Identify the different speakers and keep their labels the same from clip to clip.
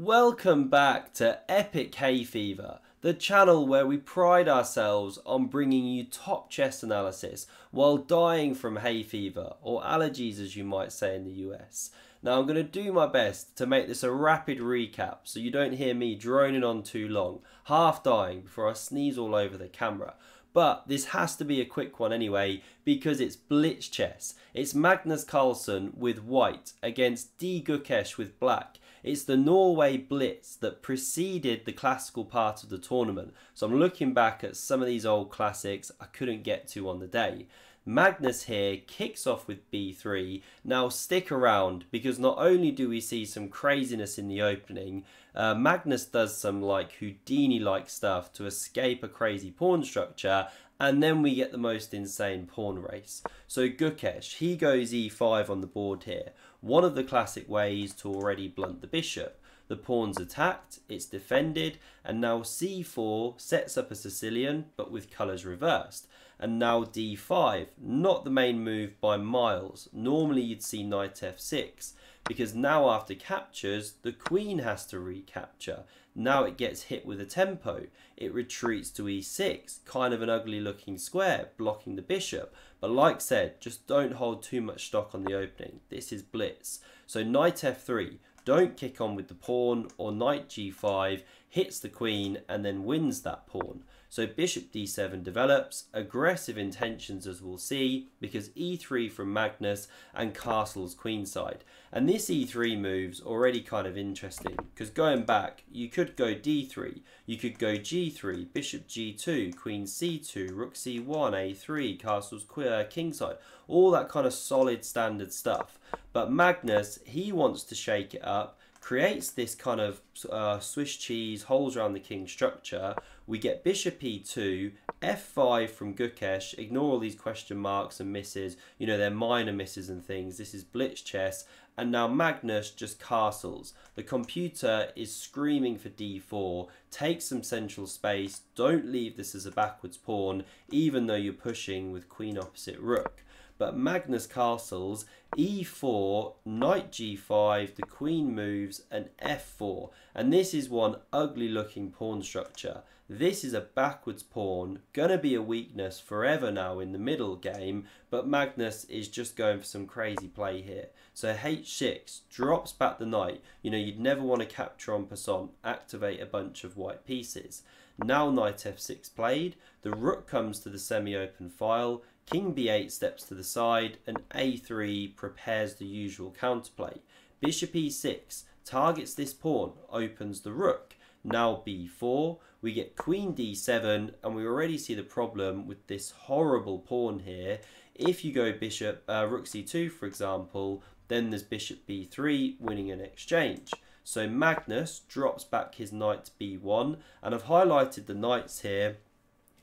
Speaker 1: Welcome back to Epic Hay Fever, the channel where we pride ourselves on bringing you top chess analysis while dying from hay fever, or allergies as you might say in the US. Now I'm going to do my best to make this a rapid recap so you don't hear me droning on too long, half dying before I sneeze all over the camera. But this has to be a quick one anyway because it's blitz chess. It's Magnus Carlsen with white against D Gukesh with black. It's the Norway Blitz that preceded the classical part of the tournament. So I'm looking back at some of these old classics I couldn't get to on the day. Magnus here kicks off with b3. Now stick around because not only do we see some craziness in the opening, uh, Magnus does some like Houdini-like stuff to escape a crazy pawn structure and then we get the most insane pawn race. So Gukesh, he goes e5 on the board here, one of the classic ways to already blunt the bishop. The pawn's attacked, it's defended, and now c4 sets up a Sicilian, but with colours reversed. And now d5, not the main move by miles. Normally you'd see knight f6, because now after captures, the queen has to recapture. Now it gets hit with a tempo. It retreats to e6, kind of an ugly looking square, blocking the bishop. But like said, just don't hold too much stock on the opening. This is blitz. So knight f3, don't kick on with the pawn or knight g5 hits the queen and then wins that pawn. So bishop d7 develops, aggressive intentions as we'll see, because e3 from Magnus and castles queenside. And this e3 move's already kind of interesting, because going back, you could go d3, you could go g3, bishop g2, queen c2, rook c1, a3, castles queer, kingside, all that kind of solid standard stuff. But Magnus, he wants to shake it up, creates this kind of uh, Swiss cheese, holes around the king structure. We get bishop e2, f5 from Gukesh. Ignore all these question marks and misses. You know, they're minor misses and things. This is blitz chess. And now Magnus just castles. The computer is screaming for d4. Take some central space. Don't leave this as a backwards pawn, even though you're pushing with queen opposite rook but Magnus castles, e4, knight g5, the queen moves, and f4. And this is one ugly looking pawn structure. This is a backwards pawn, gonna be a weakness forever now in the middle game, but Magnus is just going for some crazy play here. So h6 drops back the knight. You know, you'd never want to capture en passant, activate a bunch of white pieces. Now knight f6 played, the rook comes to the semi-open file, king b8 steps to the side, and a3 prepares the usual counterplay. Bishop e6 targets this pawn, opens the rook. Now b4, we get queen d7, and we already see the problem with this horrible pawn here. If you go bishop uh, rook c2, for example, then there's bishop b3 winning an exchange. So Magnus drops back his knight to b1, and I've highlighted the knights here.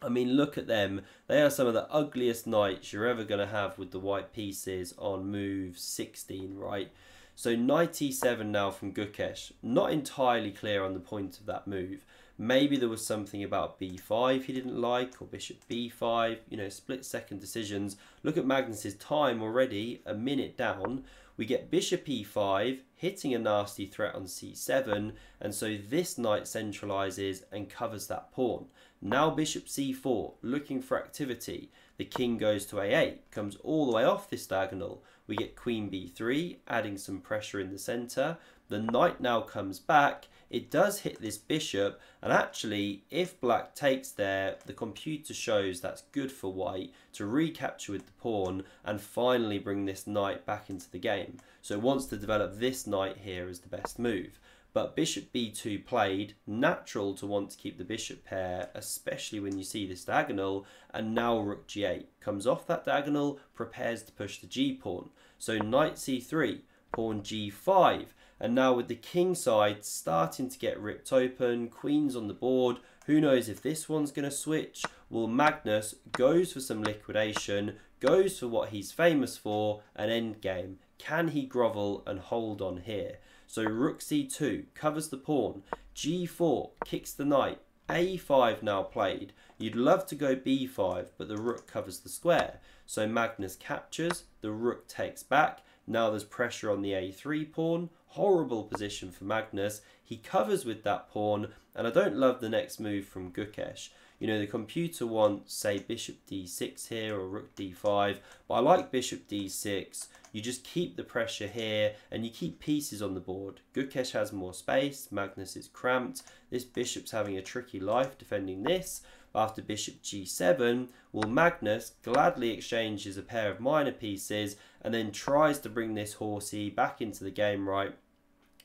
Speaker 1: I mean, look at them. They are some of the ugliest knights you're ever going to have with the white pieces on move 16, right? So knight e7 now from Gukesh. Not entirely clear on the point of that move. Maybe there was something about b5 he didn't like, or bishop b5, you know, split second decisions. Look at Magnus's time already, a minute down. We get bishop e5, hitting a nasty threat on c7, and so this knight centralizes and covers that pawn. Now bishop c4, looking for activity. The king goes to a8, comes all the way off this diagonal. We get queen b3, adding some pressure in the center. The knight now comes back, it does hit this bishop and actually if black takes there the computer shows that's good for white to recapture with the pawn and finally bring this knight back into the game. So it wants to develop this knight here as the best move. But bishop b2 played natural to want to keep the bishop pair especially when you see this diagonal and now rook g8 comes off that diagonal prepares to push the g pawn. So knight c3 pawn g5 and now with the king side starting to get ripped open, queens on the board, who knows if this one's going to switch? Well, Magnus goes for some liquidation, goes for what he's famous for, an endgame. Can he grovel and hold on here? So rook c2 covers the pawn, g4 kicks the knight, a5 now played. You'd love to go b5, but the rook covers the square. So Magnus captures, the rook takes back. Now there's pressure on the a3 pawn, Horrible position for Magnus. He covers with that pawn, and I don't love the next move from Gukesh. You know, the computer wants, say, bishop d6 here or rook d5, but I like bishop d6. You just keep the pressure here and you keep pieces on the board. Gukesh has more space, Magnus is cramped. This bishop's having a tricky life defending this. After bishop g7, well, Magnus gladly exchanges a pair of minor pieces and then tries to bring this horsey back into the game right.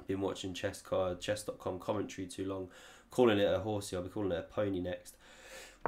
Speaker 1: Been watching chess, chess.com commentary too long, calling it a horsey. I'll be calling it a pony next.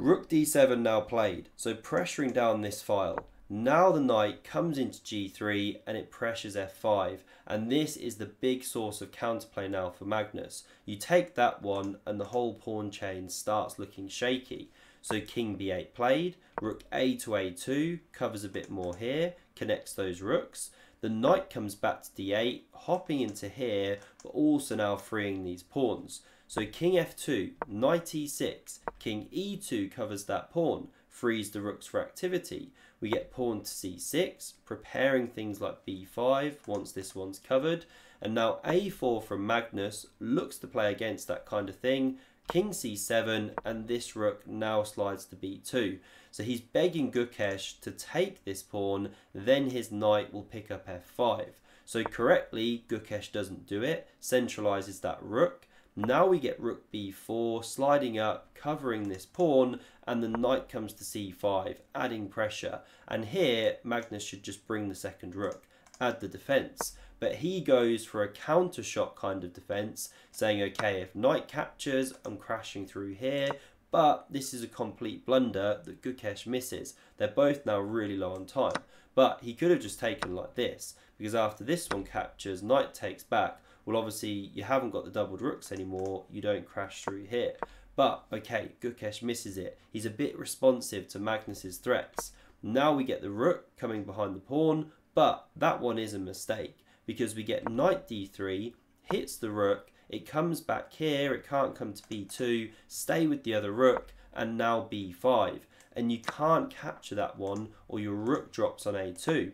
Speaker 1: Rook d7 now played, so pressuring down this file. Now the knight comes into g3 and it pressures f5 and this is the big source of counterplay now for Magnus. You take that one and the whole pawn chain starts looking shaky. So king b8 played, rook a to a2, covers a bit more here, connects those rooks. The knight comes back to d8, hopping into here, but also now freeing these pawns. So king f2, knight e6, king e2 covers that pawn, frees the rooks for activity. We get pawn to c6, preparing things like b5 once this one's covered. And now a4 from Magnus looks to play against that kind of thing. King c7 and this rook now slides to b2. So he's begging Gukesh to take this pawn, then his knight will pick up f5. So correctly, Gukesh doesn't do it, centralizes that rook, now we get rook b4, sliding up, covering this pawn, and the knight comes to c5, adding pressure. And here, Magnus should just bring the second rook, add the defense. But he goes for a counter shot kind of defense, saying, okay, if knight captures, I'm crashing through here, but this is a complete blunder that Gukesh misses. They're both now really low on time. But he could have just taken like this, because after this one captures, knight takes back, well, obviously, you haven't got the doubled rooks anymore. You don't crash through here. But, okay, Gukesh misses it. He's a bit responsive to Magnus's threats. Now we get the rook coming behind the pawn, but that one is a mistake because we get knight d3, hits the rook, it comes back here, it can't come to b2, stay with the other rook, and now b5. And you can't capture that one or your rook drops on a2.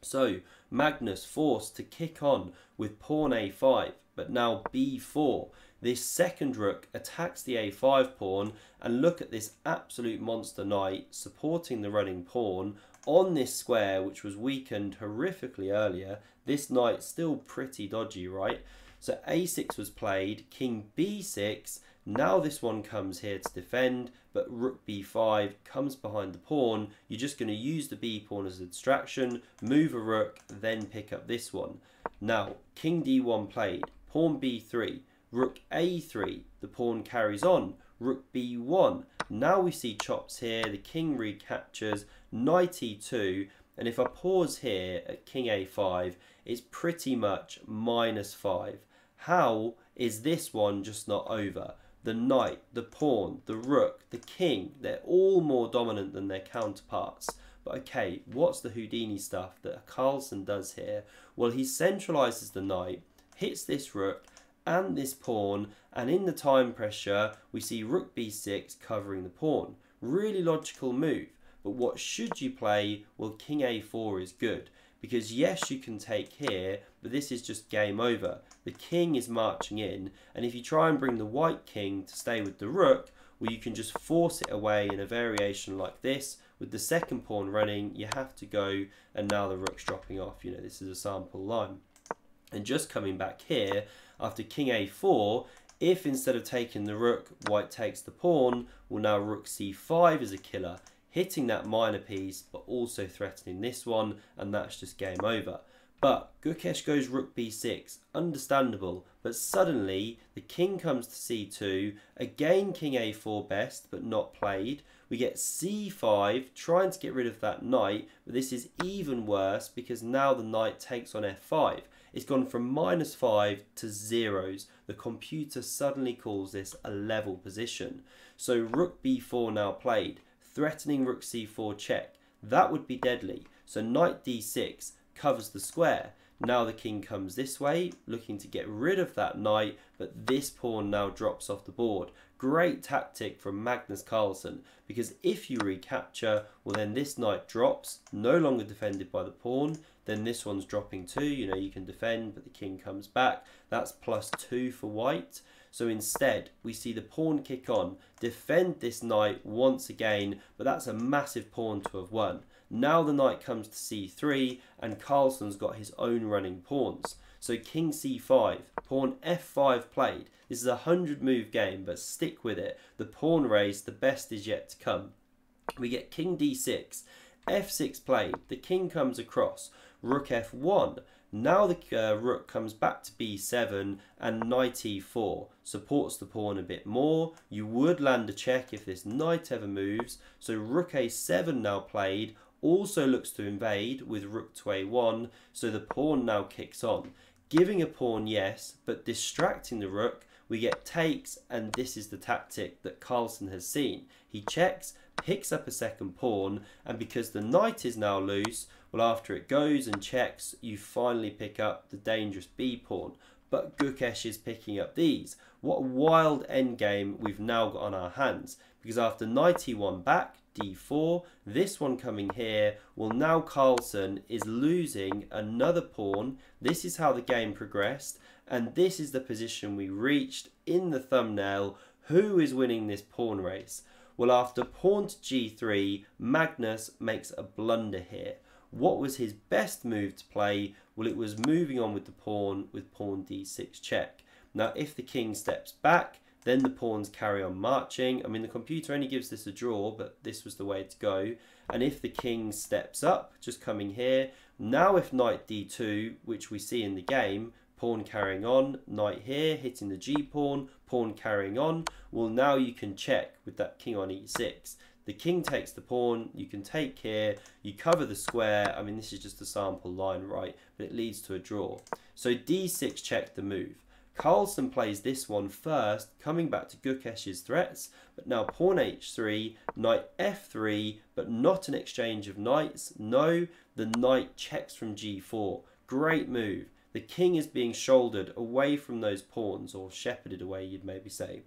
Speaker 1: So Magnus forced to kick on with pawn a5, but now b4. This second rook attacks the a5 pawn, and look at this absolute monster knight supporting the running pawn on this square, which was weakened horrifically earlier. This knight's still pretty dodgy, right? So a6 was played, king b6, now this one comes here to defend, but rook b5 comes behind the pawn. You're just going to use the b pawn as a distraction, move a rook, then pick up this one. Now, king d1 played, pawn b3, rook a3, the pawn carries on, rook b1. Now we see chops here, the king recaptures, knight e2, and if I pause here at king a5, it's pretty much minus 5. How is this one just not over? the knight, the pawn, the rook, the king, they're all more dominant than their counterparts. But okay, what's the Houdini stuff that Carlsen does here? Well, he centralizes the knight, hits this rook and this pawn, and in the time pressure, we see rook b6 covering the pawn. Really logical move. But what should you play? Well, king a4 is good. Because yes, you can take here, but this is just game over. The king is marching in, and if you try and bring the white king to stay with the rook, well, you can just force it away in a variation like this. With the second pawn running, you have to go, and now the rook's dropping off. You know, this is a sample line. And just coming back here, after king a4, if instead of taking the rook, white takes the pawn, well now rook c5 is a killer hitting that minor piece, but also threatening this one, and that's just game over. But Gukesh goes rook b6, understandable, but suddenly the king comes to c2, again king a4 best, but not played. We get c5, trying to get rid of that knight, but this is even worse because now the knight takes on f5. It's gone from minus 5 to zeros. The computer suddenly calls this a level position. So rook b4 now played threatening rook c4 check. That would be deadly. So knight d6 covers the square. Now the king comes this way, looking to get rid of that knight, but this pawn now drops off the board. Great tactic from Magnus Carlsen, because if you recapture, well then this knight drops, no longer defended by the pawn. then this one's dropping too. You know, you can defend, but the king comes back. That's plus two for white. So instead, we see the pawn kick on, defend this knight once again, but that's a massive pawn to have won. Now the knight comes to c3, and Carlsen's got his own running pawns. So king c5, pawn f5 played. This is a 100 move game, but stick with it. The pawn race, the best is yet to come. We get king d6, f6 played, the king comes across, rook f1, now the uh, rook comes back to b7 and knight e4 supports the pawn a bit more. You would land a check if this knight ever moves. So rook a7 now played also looks to invade with rook to a1 so the pawn now kicks on. Giving a pawn yes but distracting the rook we get takes and this is the tactic that Carlsen has seen. He checks, picks up a second pawn and because the knight is now loose well, after it goes and checks, you finally pick up the dangerous b pawn. But Gukesh is picking up these. What a wild endgame we've now got on our hands. Because after knight e1 back, d4, this one coming here, well now Carlsen is losing another pawn. This is how the game progressed. And this is the position we reached in the thumbnail. Who is winning this pawn race? Well, after pawn to g3, Magnus makes a blunder here. What was his best move to play? Well, it was moving on with the pawn with pawn d6 check. Now, if the king steps back, then the pawns carry on marching. I mean, the computer only gives this a draw, but this was the way to go. And if the king steps up, just coming here, now if knight d2, which we see in the game, pawn carrying on, knight here, hitting the g-pawn, pawn carrying on, well, now you can check with that king on e6. The king takes the pawn, you can take here, you cover the square. I mean, this is just a sample line, right? But it leads to a draw. So d6 check the move. Carlsen plays this one first, coming back to Gukesh's threats, but now pawn h3, knight f3, but not an exchange of knights. No, the knight checks from g4. Great move. The king is being shouldered away from those pawns, or shepherded away, you'd maybe say.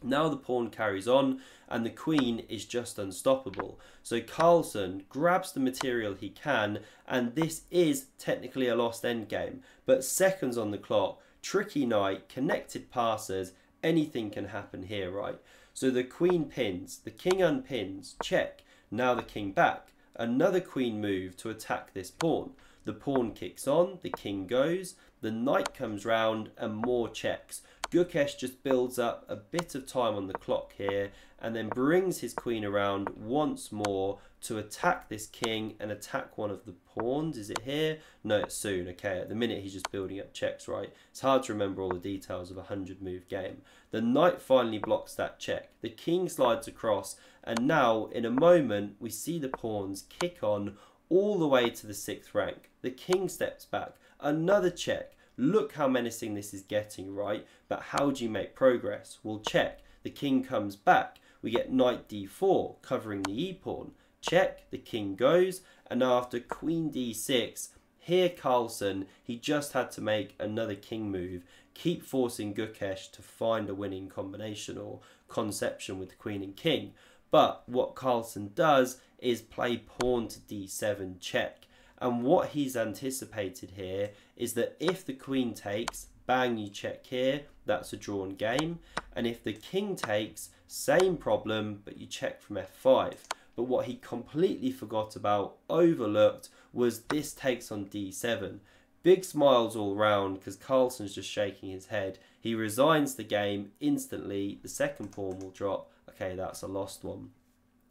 Speaker 1: Now the pawn carries on and the queen is just unstoppable. So Carlsen grabs the material he can and this is technically a lost endgame. But seconds on the clock, tricky knight, connected passes, anything can happen here, right? So the queen pins, the king unpins, check. Now the king back. Another queen move to attack this pawn. The pawn kicks on, the king goes, the knight comes round and more checks. Gukesh just builds up a bit of time on the clock here and then brings his queen around once more to attack this king and attack one of the pawns. Is it here? No, it's soon. Okay, at the minute he's just building up checks, right? It's hard to remember all the details of a 100 move game. The knight finally blocks that check. The king slides across and now in a moment we see the pawns kick on all the way to the sixth rank. The king steps back. Another check. Look how menacing this is getting, right? But how do you make progress? We'll check. The king comes back. We get knight d4, covering the e-pawn. Check, the king goes, and after queen d6, here Carlsen, he just had to make another king move, keep forcing Gukesh to find a winning combination or conception with queen and king. But what Carlsen does is play pawn to d7 check. And what he's anticipated here is that if the queen takes, bang, you check here, that's a drawn game. And if the king takes, same problem, but you check from f5. But what he completely forgot about, overlooked, was this takes on d7. Big smiles all round because Carlsen's just shaking his head. He resigns the game instantly. The second pawn will drop. Okay, that's a lost one.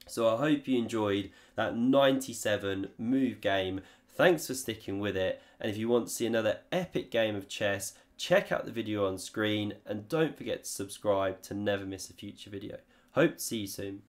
Speaker 1: So I hope you enjoyed that 97 move game. Thanks for sticking with it. And if you want to see another epic game of chess, check out the video on screen and don't forget to subscribe to never miss a future video. Hope to see you soon.